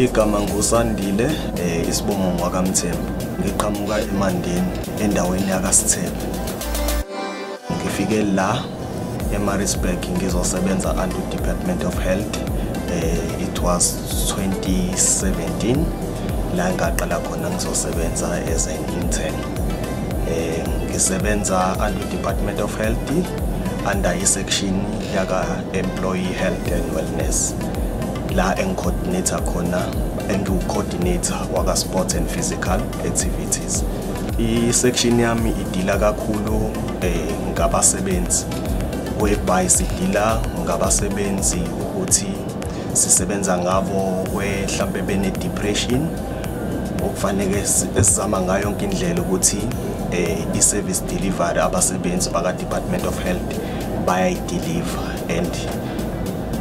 igama ngusandile eh isibongo ngwakamthembu. Ngiqhamuka emandeni endaweni yakasithebe ngifike la eMaritzburg ngizosebenza under Department of Health eh it was 2017 la ngaqala khona ngizosebenza as an intern. Eh ngisebenza under Department of Health under isection yaka Employee Health and Wellness. La engicoordinator khona engiwucoordinator waka sport and physical activities. I-section yami idila kakhulu eh ngabasebenzi. Whereby sidila ngabasebenzi ukuthi sisebenza ngabo mhlambe bene depression okufanele sizama ngayo yonke indlela ukuthi eh i-service delivery abasebenzi baka Department of Health bayayideliver and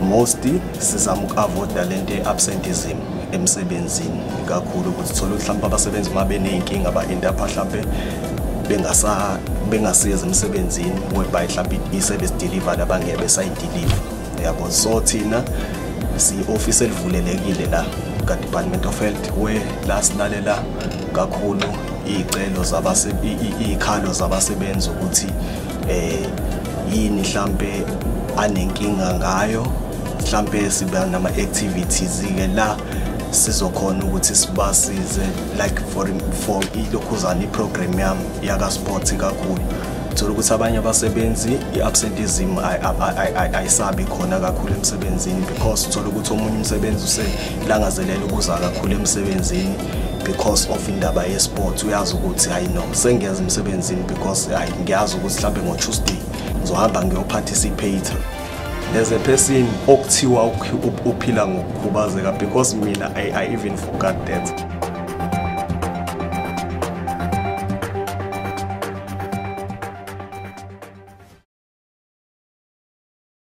mostly sizama uku-avoida lento e-absenteeism emsebenzini kakhulu ukuthi thola mhlawumbe abasebenzi uma beney'nkinga ba-endapha mhlawumbe bengasa bengasiza emsebenzini whereby mhlawumbe i-service delivery abangeke besayideliver yabo so thina siyi-office elivulelekile la ka-department of health we la silalela kakhulu iy'celo iy'khalo zabasebenzi ukuthi eh yini mhlambe anenkinga ngayo mhlambe siba nama-activities-ke la sizokhona ukuthi sibasize like for for ilokhuzana iprogram yami yaka-sport kakhulu. Thola ukuthi abanye abasebenzi i-absenteeism ayisabi khona kakhulu emsebenzini because thola ukuthi omunye umsebenzi uselangazelela ukuza kakhulu emsebenzini because of indaba ye-sport uyazi ukuthi hayi no sengiyeza emsebenzini because hayi ngiyazi ukuthi mhlawumbe ngo-tuesday ngizohamba ngiyoparticipate as a person okuthiwa uphila ngokukhubazeka because mina I, I even forgot that.